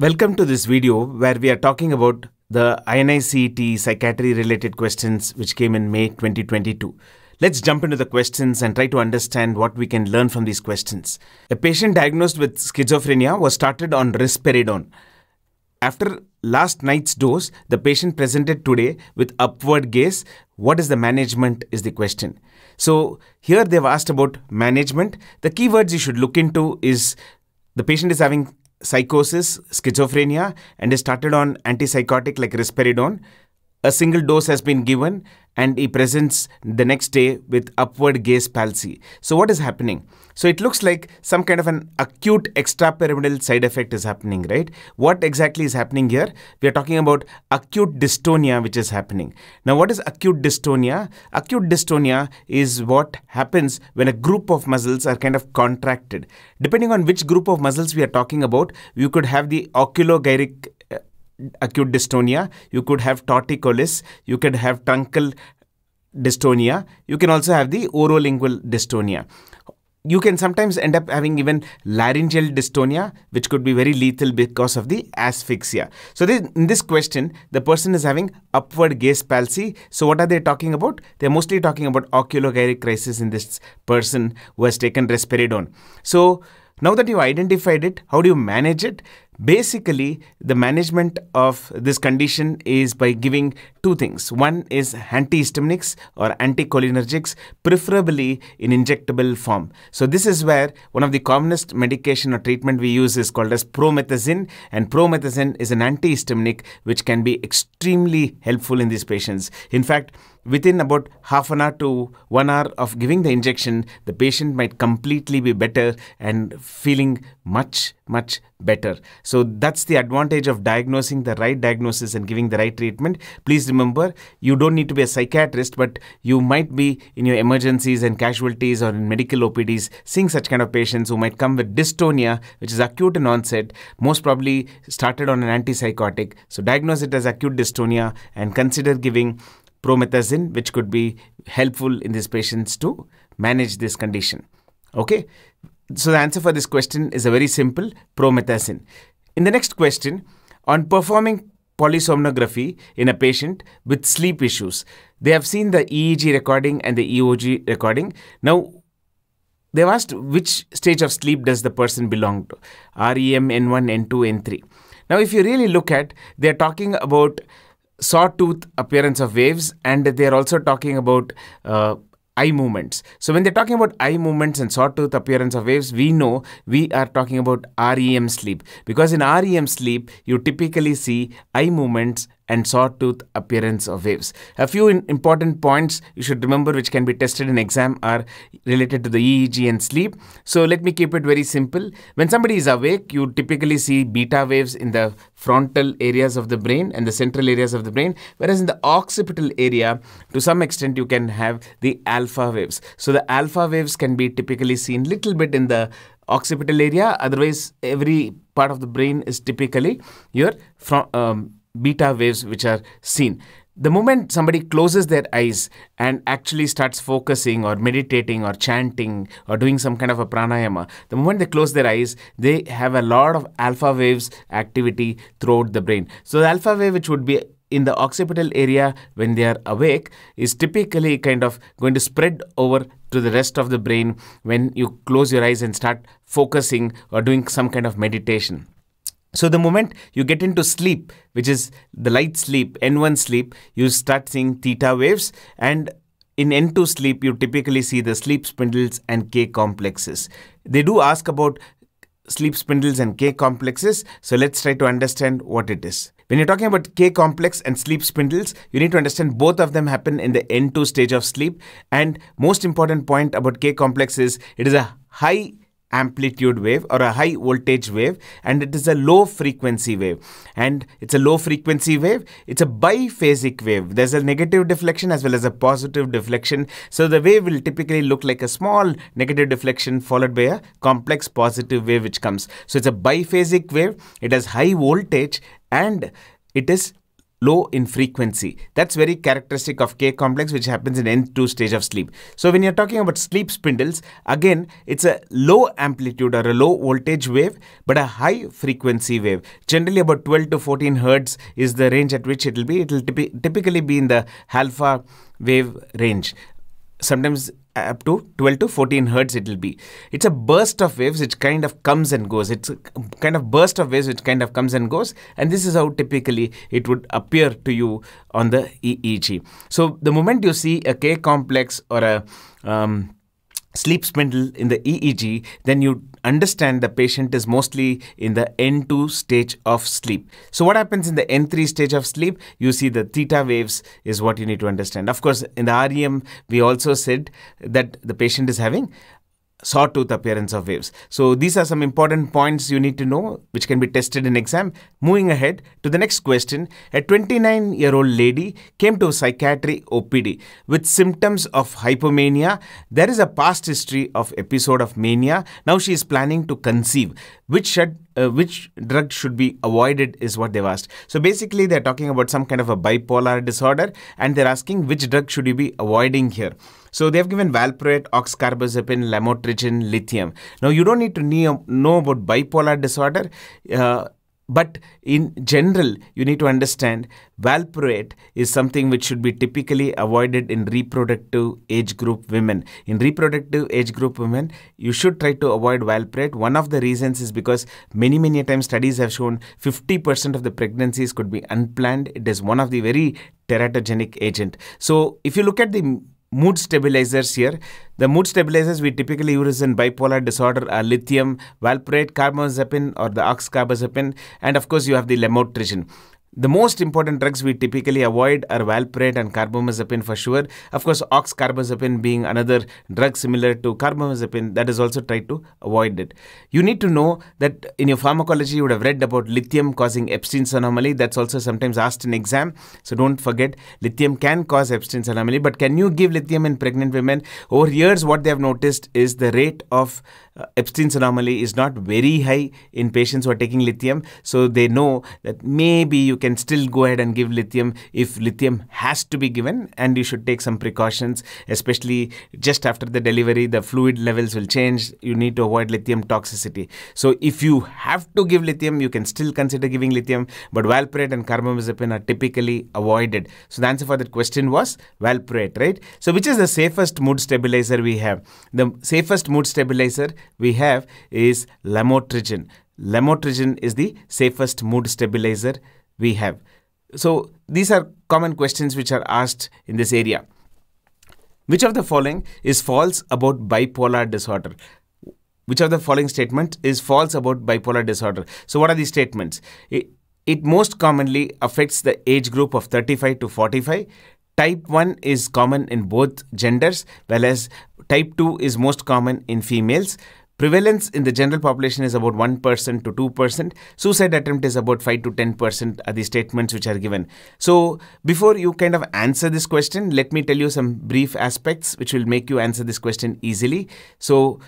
Welcome to this video where we are talking about the INICET psychiatry related questions which came in May 2022. Let's jump into the questions and try to understand what we can learn from these questions. A patient diagnosed with schizophrenia was started on risperidone. After last night's dose, the patient presented today with upward gaze. What is the management? Is the question. So, here they've asked about management. The keywords you should look into is the patient is having psychosis, schizophrenia, and is started on antipsychotic like risperidone. A single dose has been given, and he presents the next day with upward gaze palsy. So, what is happening? So, it looks like some kind of an acute extrapyramidal side effect is happening, right? What exactly is happening here? We are talking about acute dystonia, which is happening. Now, what is acute dystonia? Acute dystonia is what happens when a group of muscles are kind of contracted. Depending on which group of muscles we are talking about, you could have the oculogyric acute dystonia, you could have torticollis, you could have truncal dystonia, you can also have the orolingual dystonia. You can sometimes end up having even laryngeal dystonia, which could be very lethal because of the asphyxia. So, this, in this question, the person is having upward gaze palsy. So, what are they talking about? They're mostly talking about oculogyric crisis in this person who has taken risperidone. So, now that you identified it, how do you manage it? Basically, the management of this condition is by giving two things. One is antihistaminics or anticholinergics, preferably in injectable form. So this is where one of the commonest medication or treatment we use is called as promethazine and promethazine is an antihistaminic which can be extremely helpful in these patients. In fact, within about half an hour to one hour of giving the injection, the patient might completely be better and feeling much, much better. So that's the advantage of diagnosing the right diagnosis and giving the right treatment. Please remember, you don't need to be a psychiatrist, but you might be in your emergencies and casualties or in medical OPDs seeing such kind of patients who might come with dystonia, which is acute in onset, most probably started on an antipsychotic. So diagnose it as acute dystonia and consider giving promethazine, which could be helpful in these patients to manage this condition. Okay, so the answer for this question is a very simple promethazine. In the next question, on performing polysomnography in a patient with sleep issues, they have seen the EEG recording and the EOG recording. Now, they've asked which stage of sleep does the person belong to REM, N1, N2, N3. Now, if you really look at, they're talking about sawtooth appearance of waves and they're also talking about uh, eye movements. So when they're talking about eye movements and sawtooth appearance of waves, we know we are talking about REM sleep because in REM sleep you typically see eye movements and sawtooth appearance of waves. A few important points you should remember which can be tested in exam are related to the EEG and sleep. So let me keep it very simple. When somebody is awake, you typically see beta waves in the frontal areas of the brain and the central areas of the brain, whereas in the occipital area, to some extent, you can have the alpha waves. So the alpha waves can be typically seen little bit in the occipital area. Otherwise, every part of the brain is typically your um, beta waves which are seen. The moment somebody closes their eyes and actually starts focusing or meditating or chanting or doing some kind of a pranayama, the moment they close their eyes, they have a lot of alpha waves activity throughout the brain. So, the alpha wave, which would be in the occipital area when they are awake is typically kind of going to spread over to the rest of the brain when you close your eyes and start focusing or doing some kind of meditation. So the moment you get into sleep, which is the light sleep, N1 sleep, you start seeing theta waves and in N2 sleep, you typically see the sleep spindles and K complexes. They do ask about sleep spindles and K complexes. So let's try to understand what it is. When you're talking about K complex and sleep spindles, you need to understand both of them happen in the N2 stage of sleep. And most important point about K complex is it is a high amplitude wave or a high voltage wave and it is a low frequency wave. And it's a low frequency wave it's a biphasic wave. There's a negative deflection as well as a positive deflection. So the wave will typically look like a small negative deflection followed by a complex positive wave which comes. So it's a biphasic wave it has high voltage and it is low in frequency. That's very characteristic of K complex, which happens in N2 stage of sleep. So when you're talking about sleep spindles, again, it's a low amplitude or a low voltage wave, but a high frequency wave. Generally about 12 to 14 hertz is the range at which it will be. It will typically be in the alpha wave range sometimes up to 12 to 14 hertz it will be. It's a burst of waves which kind of comes and goes. It's a kind of burst of waves which kind of comes and goes and this is how typically it would appear to you on the eeg so the moment you see a k complex or a um, sleep spindle in the EEG, then you understand the patient is mostly in the N2 stage of sleep. So what happens in the N3 stage of sleep? You see the theta waves is what you need to understand. Of course, in the REM, we also said that the patient is having sawtooth appearance of waves. So these are some important points you need to know which can be tested in exam. Moving ahead to the next question, a 29 year old lady came to psychiatry OPD with symptoms of hypomania. There is a past history of episode of mania. Now she is planning to conceive. Which should uh, which drug should be avoided is what they've asked. So basically they're talking about some kind of a bipolar disorder and they're asking which drug should you be avoiding here. So they have given valproate, oxcarbazepine, lamotrigine, lithium. Now you don't need to know about bipolar disorder. Uh, but in general, you need to understand valproate is something which should be typically avoided in reproductive age group women. In reproductive age group women, you should try to avoid valproate. One of the reasons is because many, many times studies have shown 50% of the pregnancies could be unplanned. It is one of the very teratogenic agent. So if you look at the mood stabilizers here. The mood stabilizers we typically use in bipolar disorder are lithium, valproate, carbamazepine or the oxcarbazepine and of course you have the lamotrigine. The most important drugs we typically avoid are valproate and carbamazepine for sure. Of course, oxcarbazepine being another drug similar to carbamazepine that is also tried to avoid it. You need to know that in your pharmacology you would have read about lithium causing Ebstein's anomaly. That's also sometimes asked in exam. So don't forget lithium can cause Ebstein's anomaly. But can you give lithium in pregnant women? Over years, what they have noticed is the rate of uh, Ebstein's anomaly is not very high in patients who are taking lithium. So they know that maybe you can still go ahead and give lithium if lithium has to be given and you should take some precautions especially just after the delivery the fluid levels will change. You need to avoid lithium toxicity. So if you have to give lithium you can still consider giving lithium but valproate and carbamazepine are typically avoided. So the answer for that question was valproate right? So which is the safest mood stabilizer we have? The safest mood stabilizer we have is lamotrigine lamotrigine is the safest mood stabilizer we have. So these are common questions which are asked in this area. Which of the following is false about bipolar disorder? Which of the following statement is false about bipolar disorder? So what are these statements? It, it most commonly affects the age group of 35 to 45. Type 1 is common in both genders, whereas type 2 is most common in females. Prevalence in the general population is about 1% to 2%. Suicide attempt is about 5 to 10% are the statements which are given. So before you kind of answer this question, let me tell you some brief aspects which will make you answer this question easily. So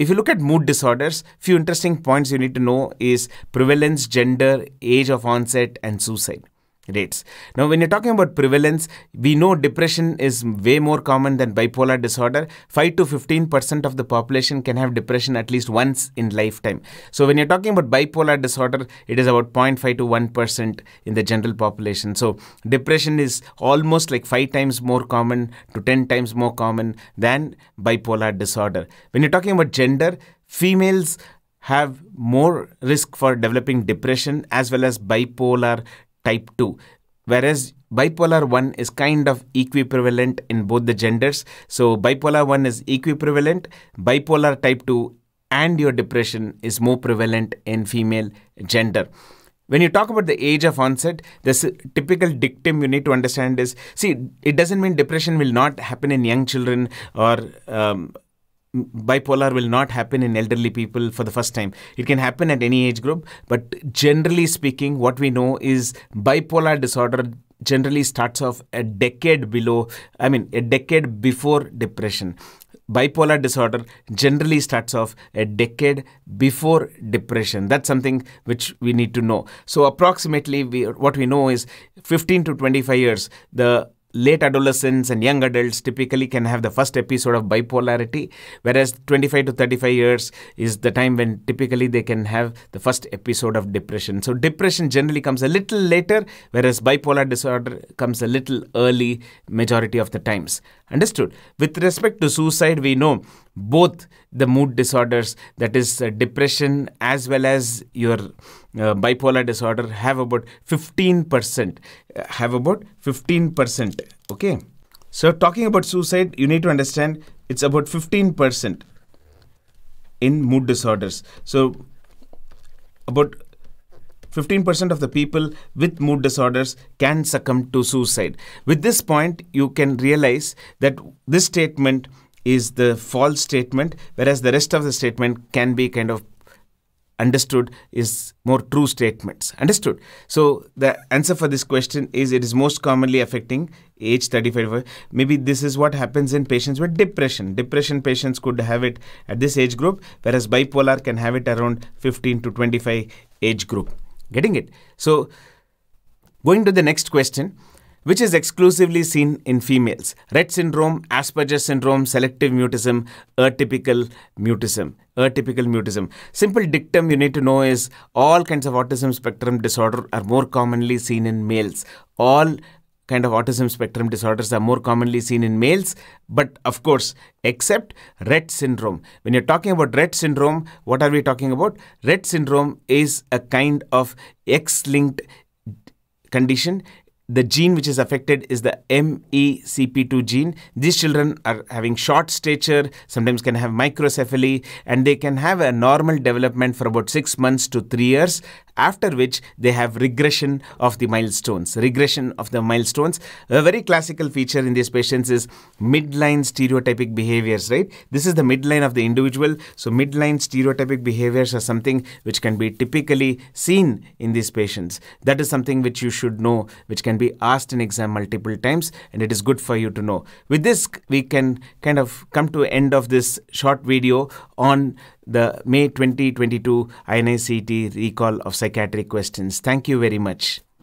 if you look at mood disorders, few interesting points you need to know is prevalence, gender, age of onset and suicide rates. Now, when you're talking about prevalence, we know depression is way more common than bipolar disorder. 5 to 15% of the population can have depression at least once in lifetime. So, when you're talking about bipolar disorder, it is about 0.5 to 1% in the general population. So, depression is almost like 5 times more common to 10 times more common than bipolar disorder. When you're talking about gender, females have more risk for developing depression as well as bipolar type 2 whereas bipolar 1 is kind of equivalent in both the genders. So bipolar 1 is equivalent bipolar type 2 and your depression is more prevalent in female gender. When you talk about the age of onset, this typical dictum you need to understand is see, it doesn't mean depression will not happen in young children or um, bipolar will not happen in elderly people for the first time. It can happen at any age group, but generally speaking, what we know is bipolar disorder generally starts off a decade below, I mean, a decade before depression. bipolar disorder generally starts off a decade before depression. That's something which we need to know. So, approximately, we, what we know is 15 to 25 years, the late adolescents and young adults typically can have the first episode of bipolarity whereas 25 to 35 years is the time when typically they can have the first episode of depression. So depression generally comes a little later whereas bipolar disorder comes a little early majority of the times. Understood? With respect to suicide we know both the mood disorders that is uh, depression as well as your uh, bipolar disorder have about 15% uh, have about 15% okay. So talking about suicide you need to understand it's about 15% in mood disorders. So about 15% of the people with mood disorders can succumb to suicide. With this point, you can realize that this statement is the false statement, whereas the rest of the statement can be kind of understood is more true statements. Understood? So the answer for this question is it is most commonly affecting age 35. Maybe this is what happens in patients with depression. Depression patients could have it at this age group, whereas bipolar can have it around 15 to 25 age group. Getting it? So going to the next question which is exclusively seen in females. Rett syndrome, Asperger syndrome, selective mutism, atypical autism. Atypical autism. Simple dictum you need to know is all kinds of autism spectrum disorder are more commonly seen in males. All kind of autism spectrum disorders are more commonly seen in males, but of course, except Rett syndrome. When you're talking about Rett syndrome, what are we talking about? Rett syndrome is a kind of X linked condition the gene which is affected is the MECP2 gene. These children are having short stature, sometimes can have microcephaly, and they can have a normal development for about six months to three years after which they have regression of the milestones. Regression of the milestones. A very classical feature in these patients is midline stereotypic behaviors, right? This is the midline of the individual. So, midline stereotypic behaviors are something which can be typically seen in these patients. That is something which you should know, which can be asked in exam multiple times, and it is good for you to know. With this, we can kind of come to end of this short video on the May 2022 INICET recall of psychiatric questions. Thank you very much.